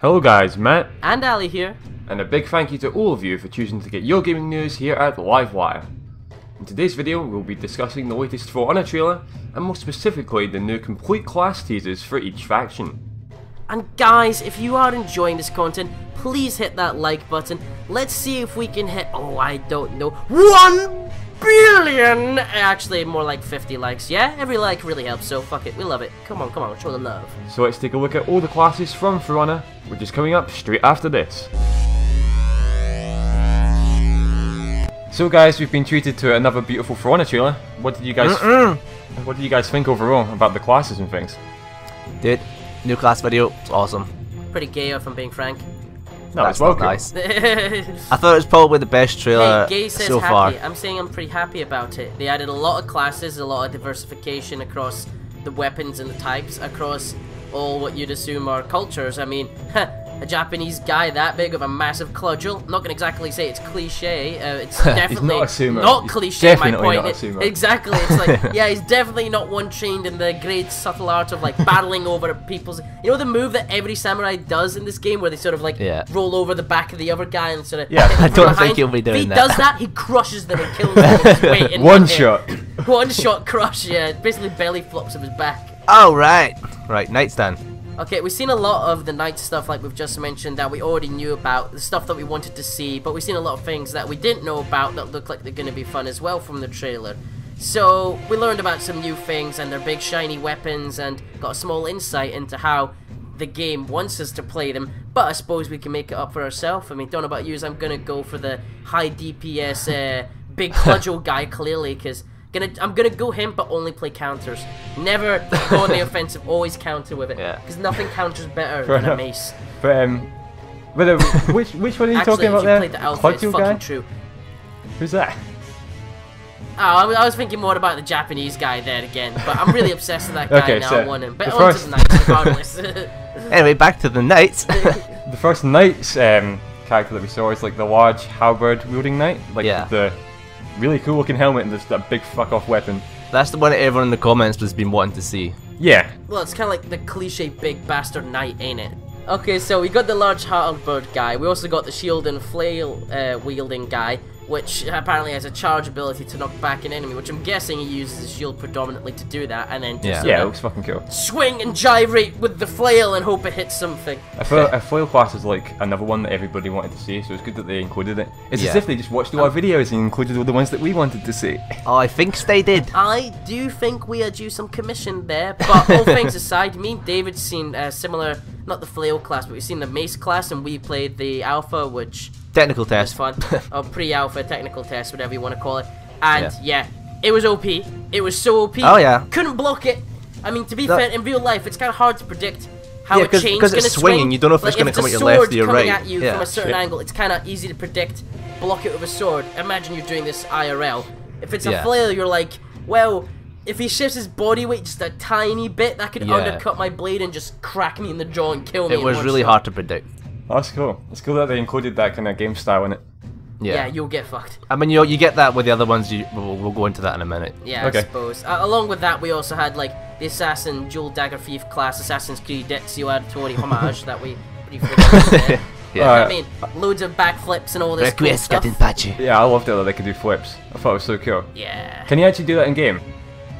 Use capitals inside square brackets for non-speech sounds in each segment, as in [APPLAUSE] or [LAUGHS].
Hello guys, Matt, And Ali here. and a big thank you to all of you for choosing to get your gaming news here at Livewire. In today's video, we'll be discussing the latest For Honor trailer, and more specifically the new complete class teasers for each faction. And guys, if you are enjoying this content, please hit that like button. Let's see if we can hit, oh, I don't know, 1 billion! Actually, more like 50 likes. Yeah, every like really helps, so fuck it. We love it. Come on, come on, show the love. So let's take a look at all the classes from For Honor, which is coming up straight after this. So guys, we've been treated to another beautiful For Honor trailer. What did you guys What did you guys think overall about the classes and things? Dude, new class video, it's awesome. Pretty gay, if I'm being frank. No, That's it's well not cool. nice. [LAUGHS] I thought it was probably the best trailer gay says so happy. far. I'm saying I'm pretty happy about it. They added a lot of classes, a lot of diversification across the weapons and the types, across all what you'd assume are cultures. I mean, [LAUGHS] a Japanese guy that big with a massive cudgel. Not gonna exactly say it's cliche. Uh, it's [LAUGHS] definitely not a sumo. not He's cliche. My point. not a It- exactly. It's like [LAUGHS] yeah, he's definitely not one trained in the great subtle art of like battling over people's. You know the move that every samurai does in this game, where they sort of like Yeah. roll over the back of the other guy and sort of Yeah, I don't behind? think he'll be doing If he that. does that, he crushes them and kills them. with his [LAUGHS] weight One hit. shot. One shot crush. Yeah, basically belly flops of his back. Oh, right. Right, nightstand. Okay, we've seen a lot of the knight stuff like we've just mentioned that we already knew about, the stuff that we wanted to see, but we've seen a lot of things that we didn't know about that look like they're going to be fun as well from the trailer. So, we learned about some new things and their big shiny weapons and got a small insight into how the game wants us to play them, but I suppose we can make it up for ourselves. I mean, don't know about you, I'm going to go for the high DPS uh, big [LAUGHS] cudgel guy clearly, because Gonna, I'm gonna go him, but only play counters. Never [LAUGHS] go on the offensive. Always counter with it. Yeah. Because nothing counters better Fair than a enough. mace. But um, but uh, [LAUGHS] which which one are you Actually, talking about you there? played the alpha, it's fucking guy? true. Who's that? Oh, I was, thinking more about the Japanese guy there again, but I'm really obsessed with that guy [LAUGHS] Okay, now. so I want him. But the on first- to the knights, regardless. Anyway, back to the knights. The first knight's um, character that we saw is like the large halberd wielding knight, like Yeah. the really cool looking helmet and this that big fuck off weapon. That's the one that everyone in the comments has been wanting to see. Yeah, well, it's kind of like the cliche big bastard knight, ain't it? Okay, so we got the large halberd guy. We also got the shield and flail uh, wielding guy, which apparently has a charge ability to knock back an enemy, which I'm guessing he uses his shield predominantly to do that, and then Yeah. yeah, it looks fucking cool. swing and gyrate with the flail and hope it hits something. A foil, [LAUGHS] a foil class is like another one that everybody wanted to see, so it's good that they included it. It's as if they just watched all our videos and included all the ones that we wanted to see. Oh, [LAUGHS] I think they did. I do think we are due some commission there, but all [LAUGHS] things aside, me and David's seen a similar, not the flail class, but we've seen the mace class, and we played the alpha, which Technical was test. fun, [LAUGHS] or oh, pre-alpha technical test, whatever you want to call it. And yeah. it was OP. It was so OP. Oh, yeah. couldn't block it. I mean, to be That- fair, in real life, it's kind of hard to predict how Yeah, a 'cause- chain's 'cause gonna it's swinging, swing. you don't know if it's Like, gonna it's come a at your left sword or your coming right. at you Yeah. from a certain Shit. angle. It's kind of easy to predict. Block it with a sword. Imagine you're doing this IRL. If it's a Yeah. flail, you're like, well, if he shifts his body weight just a tiny bit, that could Yeah. undercut my blade and just crack me in the jaw and kill me. It was really shot. hard to predict. That's cool. It's cool that they included that kind of game style in it. Yeah. Yeah, you'll get fucked. I mean, you you get that with the other ones. You we'll, we'll go into that in a minute. Yeah, Okay. I suppose. Uh, along with that, we also had like the assassin dual dagger thief class, Assassin's Creed Ezio Auditore [LAUGHS] homage that we briefly. mentioned. [LAUGHS] Yeah. Uh, I mean, loads of backflips and all this cool stuff. getting patchy. Yeah, I loved it that they could do flips. I thought it was so cool. Yeah. Can you actually do that in game?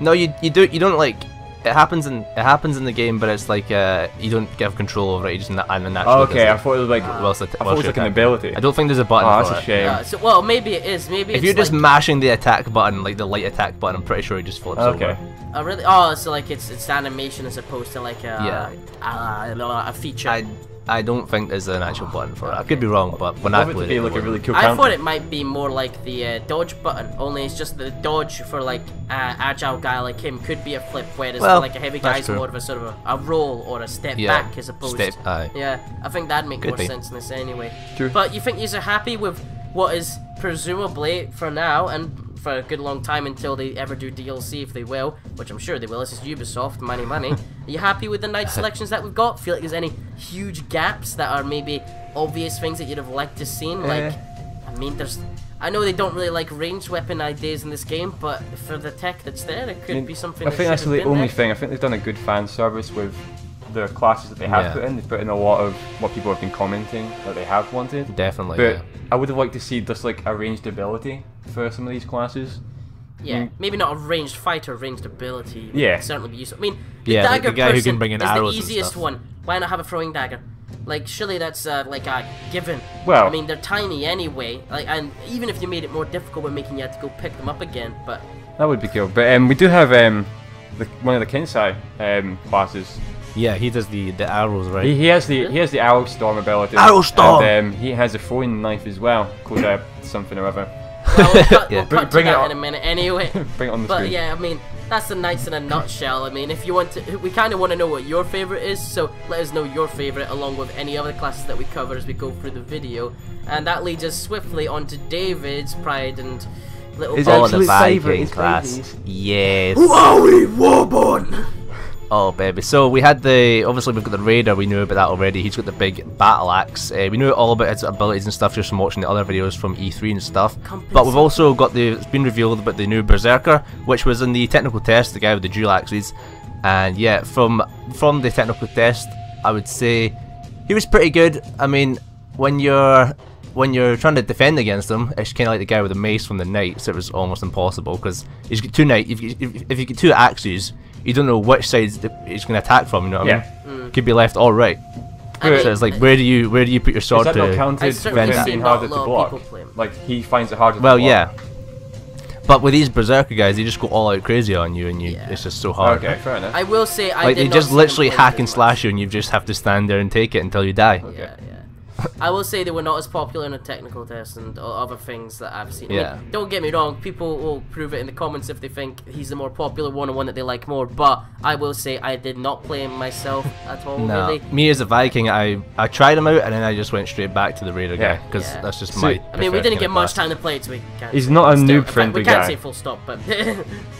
No, you you do you don't like. It happens in it happens in the game, but it's like uh, you don't give control over it. You just na- and naturally. Oh, okay, I thought it was like Whilst it- I thought it was you like an ability. I don't think there's a button Oh, for that's a it. shame. Uh, so, well, maybe it is. Maybe If it's you're just like, mashing the attack button, like the light attack button, I'm pretty sure it just flips Okay. over. uh, really. Oh, so like it's it's animation as opposed to like a Yeah. uh, a feature. I I don't think there's an actual button for it. I could be wrong, but when I I love it to played it, like a really cool I counter. thought it might be more like the uh, dodge button, only it's just the dodge for like uh, agile guy like him could be a flip, whereas Well, for like a heavy guy that's true. more of a sort of a, a roll or a step Yeah, back as opposed. step- aye. Yeah, I think that'd make Could more be. sense in this anyway. True. But you think you're happy with what is presumably for now and for a good long time until they ever do DLC if they will, which I'm sure they will. This is Ubisoft, money, money. Are you happy with the knight [LAUGHS] selections that we've got? Feel like there's any huge gaps that are maybe obvious things that you'd have liked to seen? Like, Eh. I mean, there's. I know they don't really like ranged weapon ideas in this game, but for the tech that's there, it could I mean, be something. I think that's the only there. thing. I think they've done a good fan service with the classes that they have Yeah. put in. They've put in a lot of what people have been commenting that they have wanted. Definitely. But yeah. I would have liked to see just like a ranged ability for some of these classes. Yeah, Mm. maybe not a ranged fighter, ranged ability. would Yeah. certainly be useful. I mean, the Yeah, dagger the guy who can bring in is arrows the easiest one. Why not have a throwing dagger? Like, surely that's uh, like a given. Well- I mean, they're tiny anyway. Like, and even if you made it more difficult by making you had to go pick them up again, but That would be cool. But um, we do have um, the, one of the Kensei um, classes. yeah, he does the the arrows, right? He, he has the he has the arrow storm ability. Arrow storm! And um, he has a throwing knife as well, called uh, something or other. Well, we'll [LAUGHS] cut, Yeah. we'll Bring- cut bring to it that on- in a minute anyway. [LAUGHS] Bring it on the But screen. yeah, I mean, that's the knights in a nutshell. I mean, if you want to, we kind of want to know what your favorite is, so let us know your favorite along with any other classes that we cover as we go through the video. And that leads us swiftly onto David's pride and little. Is Oh, the favourite Viking is class. babies. Yes. Wowie Warborn! Oh baby. So we had the obviously we've got the raider. We knew about that already. He's got the big battle axe. Uh, we knew all about his abilities and stuff just from watching the other videos from E3 and stuff. But we've also got the it's been revealed about the new berserker, which was in the technical test. The guy with the dual axes, and yeah, from from the technical test, I would say he was pretty good. I mean, when you're when you're trying to defend against him, it's kind of like the guy with the mace from the knight, so it was almost impossible because he's got two knight. If, you- if, if you get two axes, you don't know which side he's going to attack from. You know what Yeah. I mean? Mm. Could be left or right. I mean, So it's like where do you where do you put your Is sword that not counted I've certainly him seen being harder to block? people play him. Like he finds it harder. Well, to block. yeah. But with these berserker guys, they just go all out crazy on you, and you Yeah. it's just so hard. Okay, fair enough. I will say I Like did they not just literally hack and slash you, and you just have to stand there and take it until you die. Yeah, yeah. I will say they were not as popular in a technical test and other things that I've seen. I mean, Yeah. don't get me wrong, people will prove it in the comments if they think he's the more popular one or one that they like more, but I will say I did not play him myself [LAUGHS] at all, No, really. me as a Viking, I I tried him out, and then I just went straight back to the raider Yeah. guy because Yeah. that's just So- my. I I mean, we didn't get much time to play it, so we can't He's not a noob in fact, friendly We can't say full stop, but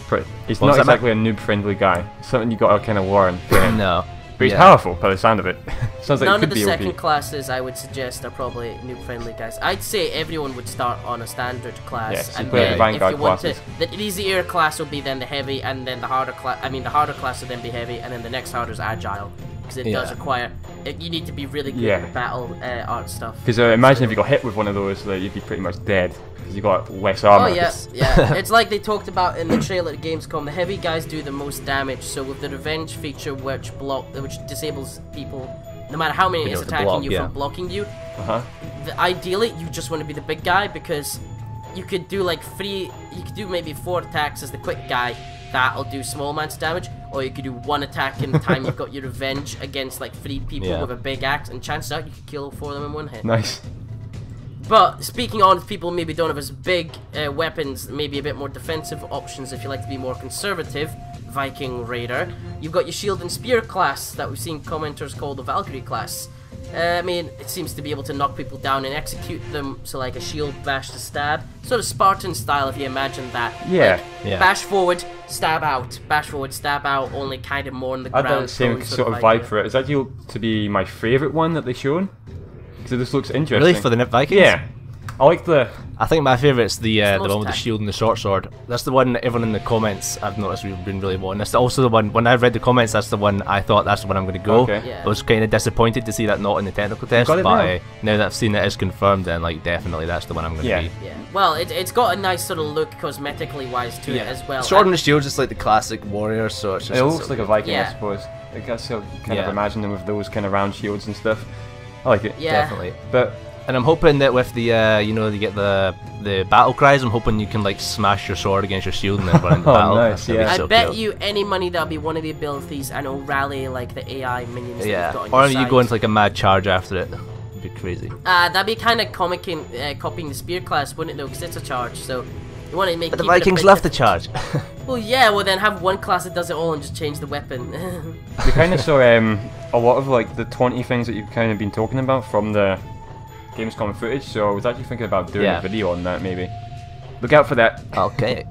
But he's What not exactly a noob friendly guy. Something you got to kind of learn. [LAUGHS] for. No, But he's yeah. powerful by the sound of it. [LAUGHS] Sounds like none it of the be second OP. classes I would suggest are probably noob friendly guys. I'd say everyone would start on a standard class, Yeah, so and play the then if Vanguard you want classes. to, the easier class will be then the heavy, and then the harder class. I mean, the harder class will then be heavy, and then the next harder is agile, because it does require. It, you need to be really good Yeah. at battle uh, art stuff. Because uh, imagine if you got hit with one of those, like, you'd be pretty much dead. Because you got less armor. Oh yes, [LAUGHS] yeah. it's like they talked about in the trailer at Gamescom. The heavy guys do the most damage. So with the revenge feature, which block, which disables people, no matter how many is attacking block, you yeah. from blocking you, Uh-huh. the, ideally you just want to be the big guy because you could do like three you could do maybe four attacks as the quick guy that'll do small amounts of damage or you could do one attack in the time you've got your revenge against like three people Yeah. with a big axe and chances are you could kill all four of them in one hit Nice. But speaking on people maybe don't have as big uh, weapons maybe a bit more defensive options if you like to be more conservative Viking Raider you've got your shield and spear class that we've seen commenters call the Valkyrie class uh, I mean, it seems to be able to knock people down and execute them, so like a shield bash to stab. Sort of Spartan style, if you imagine that. Yeah. Like, Yeah. Bash forward, stab out. Bash forward, stab out, only kind of more on the I ground. same prone sort of vibe for it. It's actually to be my favourite one that they've shown. Because it just looks interesting. Really for the Nip Vikings? Yeah. I like the... I think my favourite's the uh, the the most one with the shield and the short sword. That's the one that everyone in the comments I've noticed we've been really wanting. That's also the one when I read the comments. That's the one I thought that's the one I'm going to go. Okay. Yeah. I was kind of disappointed to see that not in the technical test, but now. uh, now that I've seen it, it is confirmed, then like definitely that's the one I'm going to Yeah. be. Yeah. Well, it, it's got a nice sort of look cosmetically wise to it as well. Sword And- and the shield's just like the classic warrior, so it's just It looks like a Viking, I suppose. I guess I'll kind Yeah. of imagine them with those kind of round shields and stuff. I like it. yeah. definitely. But And I'm hoping that with the uh, you know you get the the battle cries, I'm hoping you can like smash your sword against your shield and then run into [LAUGHS] Oh, battle. nice, That's gonna yeah. I so bet cool. you any money that'll be one of the abilities and it'll rally like the AI minions that Yeah, you've got on or your you side. go into like a mad charge after it. It'd be crazy. Uh, that'd be kind of comic in, uh, copying the spear class, wouldn't it though? Because it's a charge, so you want to make But the keep it a Vikings bit left the charge. Well, yeah, well then have one class that does it all and just change the weapon. we kind of saw um, a lot of like the 20 things that you've kind of been talking about from the Gamescom footage, so I was actually thinking about doing Yeah. a video on that maybe. Look out for that. okay.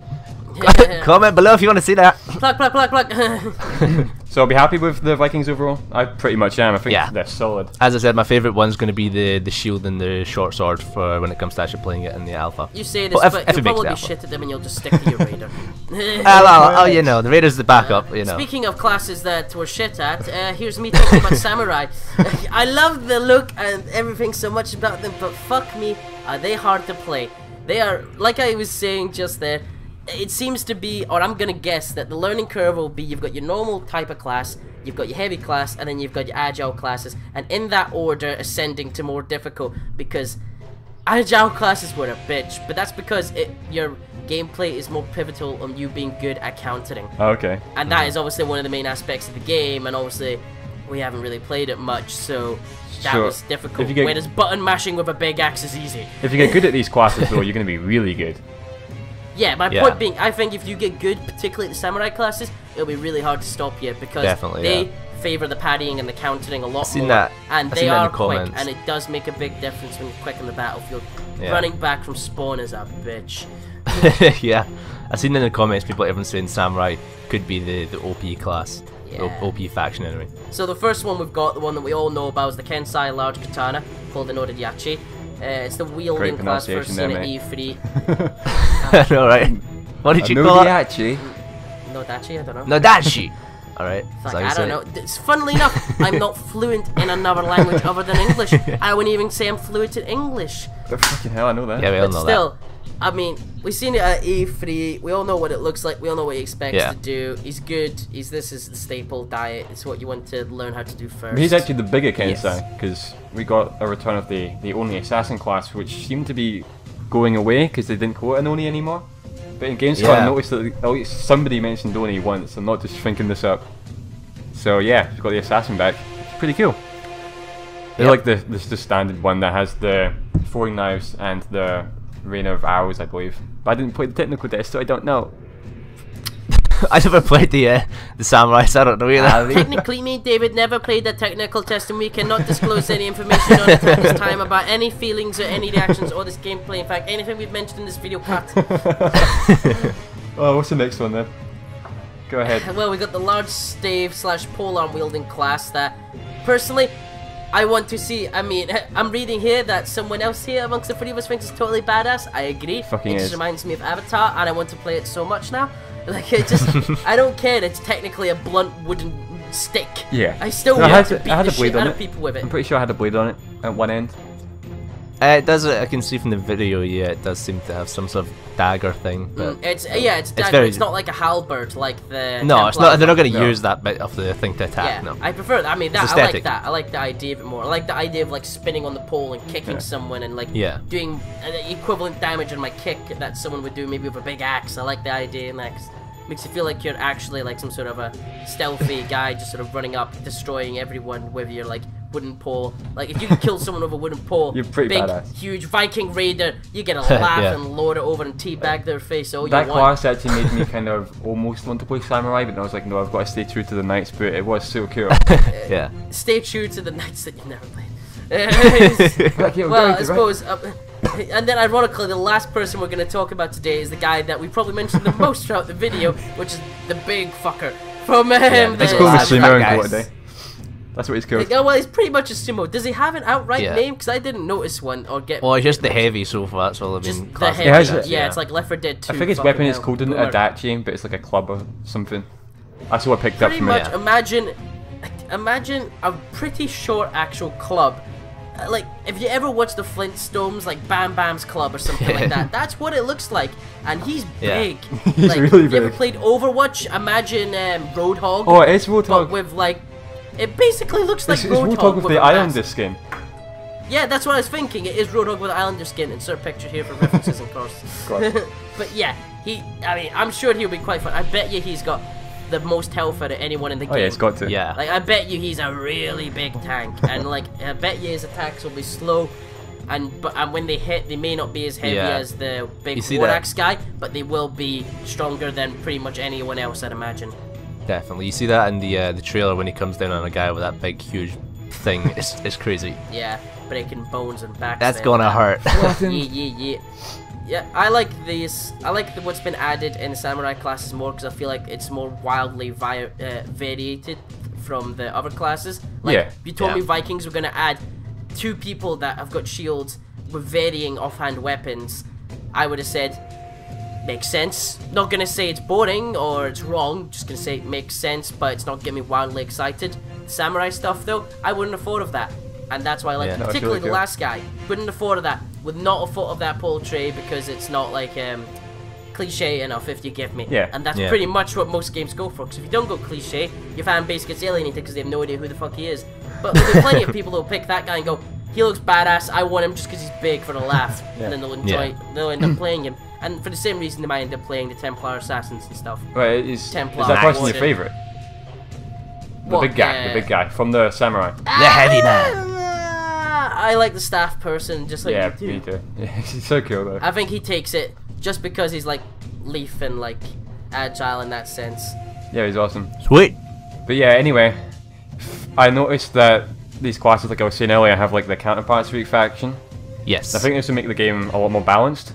[LAUGHS] Comment below if you want to see that. plug, plug, plug, plug. [LAUGHS] [LAUGHS] So I'll be happy with the Vikings overall. I pretty much am. I think Yeah. they're solid. As I said, my favourite one's going to be the the shield and the short sword for when it comes to actually playing it in the alpha. You say this, Well, if- but if you'll probably be shit at them and you'll just stick to your raider. [LAUGHS] [LAUGHS] Ah, well, oh, you know, the Raiders the backup, you know. Speaking of classes that we're shit at, uh, here's me talking about [LAUGHS] samurai. I love the look and everything so much about them, but fuck me, are they hard to play? They are, like I was saying just there, it seems to be, or I'm gonna guess that the learning curve will be you've got your normal type of class, you've got your heavy class, and then you've got your agile classes, and in that order, ascending to more difficult, because agile classes were a bitch, but that's because it, your gameplay is more pivotal on you being good at countering. Oh, okay. And that is obviously one of the main aspects of the game, and obviously we haven't really played it much, so that Sure. was difficult. If you get- Whereas button mashing with a big axe is easy. If you get good at these classes though, you're going to be really good. [LAUGHS] Yeah, my Yeah. point being, I think if you get good, particularly at the samurai classes, it'll be really hard to stop you because Definitely, they yeah. favor the parrying and the countering a lot seen more, that- and I've they seen that in are the quick, and it does make a big difference when you're quick in the battlefield. Yeah. Running back from spawn is a bitch. [LAUGHS] yeah, I've seen in the comments people everyone saying Samurai could be the, the OP class, Yeah. OP faction anyway. So the first one we've got, the one that we all know about, is the Kensei large katana called the Noriyachi. Uh, it's the wielding class first seen pronunciation at E3. [LAUGHS] [LAUGHS] I know, right? What did you call it? actually. Nodachi, I don't know. Nodachi! [LAUGHS] Alright, It's like, I don't it. know. It's, funnily enough, I'm not [LAUGHS] fluent in another language other than English. I wouldn't even say I'm fluent in English. But fucking hell, I know that. Yeah, we all But know still, I mean, we've seen it at E3. We all know what it looks like. We all know what he expects Yeah. to do. He's good. He's this is the staple diet. It's what you want to learn how to do first. He's actually the bigger Yes. Kensei because we got a return of the the only assassin class, which seemed to be going away because they didn't call it an Oni anymore. But in Gamescom, I noticed that at least somebody mentioned Oni once. I'm not just thinking this up. So yeah, we've got the assassin back. It's pretty cool. They're Yep. like the this the standard one that has the throwing knives and the rain of arrows, I believe. But I didn't play the technical test, so I don't know. [LAUGHS] I never played the uh, the Samurai, so I don't know either. [LAUGHS] Technically, me, David, never played the technical test, and we cannot disclose any information on it at this [LAUGHS] time about any feelings or any reactions or this gameplay. In fact, anything we've mentioned in this video, cut. Oh, what's the next one then? Go ahead. [SIGHS] well, we got the large stave slash polearm wielding class that, personally, I want to see. I mean, I'm reading here that someone else here amongst the three of us thinks it's totally badass. I agree. Fucking it just is. reminds me of Avatar, and I want to play it so much now. Like, it just, I don't care. It's technically a blunt wooden stick. Yeah. I still No, I want had to to- beat I had the a blade shit on out it. of people with it. I'm pretty sure I had a blade on it at one end. Uh, it does. I can see from the video. Yeah, it does seem to have some sort of dagger thing. But It's yeah, it's dagger. very- It's not like a halberd like the. no, it's not. They're not going to No. use that bit of the thing to attack. Yeah, no. I prefer. that. I mean, that I like that. I like the idea of it more. I like the idea of like spinning on the pole and kicking Yeah. someone and like Yeah. doing uh, equivalent damage on my kick that someone would do maybe with a big axe. I like the idea in that. makes you feel like you're actually like some sort of a stealthy [LAUGHS] guy, just sort of running up, destroying everyone with your like wooden pole. Like if you can kill someone with a wooden pole, You're pretty big, badass. huge Viking raider, you get a [LAUGHS] laugh Yeah. and load it over and teabag their face. Oh, That you won. class actually made me kind of almost want to play samurai, but I was like, no, I've got to stay true to the knights. But it was so cool. [LAUGHS] [LAUGHS] yeah. Stay true to the knights that you've never played. Well, I suppose. Uh, [COUGHS] and then, ironically, the last person we're going to talk about today is the guy that we probably mentioned the most throughout the video, which is the big fucker from um, Yeah, the Let's Let's That's what he's called. Like, oh, well, he's pretty much a sumo. Does he have an outright Yeah. name? Because I didn't notice one or get. Well, it's just the heavy so far. That's all I've just been. the heavy. has it a- as, yeah, it's like Left 4 Dead 2. I think his weapon is called an Boomer. adachi, but it's like a club or something. That's what I picked up Pretty from much. it. Imagine, imagine a pretty short actual club. Uh, Like if you ever watch the Flintstones, like Bam Bam's Club or something like [LAUGHS] that, that's what it looks like. And he's Yeah. big. [LAUGHS] He's like, really You ever played Overwatch? Imagine um, Roadhog. Oh, it's Roadhog. but with like, it basically looks like It's, it's Roadhog, Roadhog with the a Islander mask. skin. Yeah, that's what I was thinking. It is Roadhog with Islander skin. Insert picture here for references, of course. [LAUGHS] But yeah, he. I mean, I'm sure he'll be quite fun. I bet you he's got the most health out of anyone in the Oh game. yeah, he's got to. Yeah. Like I bet you he's a really big tank, [LAUGHS] and like I bet you his attacks will be slow, and but and when they hit, they may not be as heavy Yeah. as the big You see war axe guy, but they will be stronger than pretty much anyone else, I'd imagine. Definitely. You see that in the uh, the trailer when he comes down on a guy with that big, huge thing. [LAUGHS] It's, it's crazy. Yeah, breaking bones and back. That's gonna hurt. Yeah, yeah, yeah. Yeah, I like these. I like the, what's been added in the samurai classes more because I feel like it's more wildly vi- uh, variated from the other classes. Like, Yeah, you told yeah. me Vikings were gonna add two people that have got shields with varying offhand weapons. I would have said makes sense. Not gonna say it's boring or it's wrong. Just gonna say it makes sense, but it's not getting me wildly excited. Samurai stuff though, I wouldn't have thought of that, and that's why I like Yeah. it. No, particularly really the last guy. Wouldn't have thought of that. Would not have thought of that pull tray because it's not like um, cliche enough. If you give me, Yeah. and that's Yeah. pretty much what most games go for. Because if you don't go cliche, your fan base gets alienated because they have no idea who the fuck he is. But there's [LAUGHS] plenty of people who'll pick that guy and go, he looks badass. I want him just because he's big for the laugh, Yeah. and then they'll enjoy. Yeah. They'll end up playing him, and for the same reason they might end up playing the Templar assassins and stuff. Right, is, is Templar, that person your favourite? The What, big guy, uh, the big guy from the samurai. The heavy man. Ah, I like the staff person, just like yeah, you do. me too. Yeah, [LAUGHS] he's so cool though. I think he takes it just because he's like leaf and like agile in that sense. Yeah, he's awesome. Sweet. But yeah, anyway, I noticed that these classes, like I was saying earlier, have like the counterparts for each faction. Yes. I think this will make the game a lot more balanced.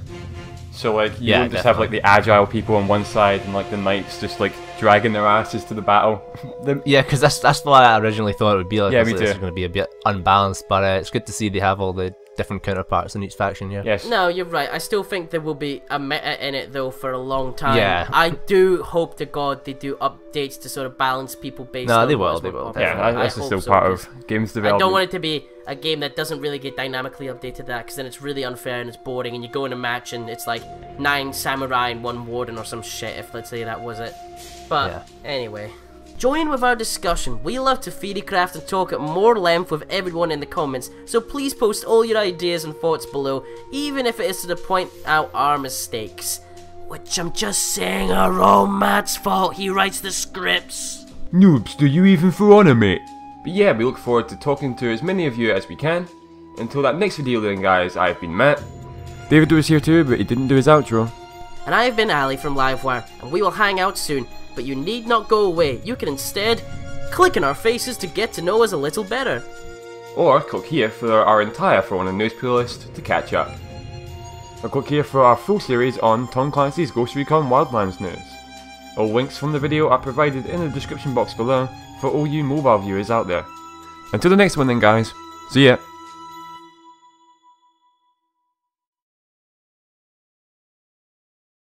So like you Yeah, won't just have like the agile people on one side and like the knights just like dragging their asses to the battle. [LAUGHS] Yeah, because that's that's what I originally thought it would be like. Yeah, me like, This too. is going to be a bit unbalanced, but uh, it's good to see they have all the different counterparts in each faction. Yeah. yes. No, you're right. I still think there will be a meta in it though for a long time. Yeah. I do hope to God they do updates to sort of balance people based No, on they what's will, they will. Yeah, I that's just still so, part 'cause of games development. I don't want it to be a game that doesn't really get dynamically updated that because then it's really unfair and it's boring and you go in a match and it's like nine samurai and one warden or some shit if let's say that was it. But Yeah. anyway. Join with our discussion. We love to theorycraft and talk at more length with everyone in the comments, so please post all your ideas and thoughts below, even if it is to point out our mistakes. Which I'm just saying are all Matt's fault. He writes the scripts. Noobs, do you even for anime? But yeah, we look forward to talking to as many of you as we can. Until that next video then guys, I've been Matt. David was here too, but he didn't do his outro. And I have been Ali from Livewire, and we will hang out soon, but you need not go away. You can instead click on our faces to get to know us a little better. Or click here for our entire For Honor news playlist to catch up. Or click here for our full series on Tom Clancy's Ghost Recon Wildlands news. All links from the video are provided in the description box below for all you mobile viewers out there. Until the next one then guys, see ya!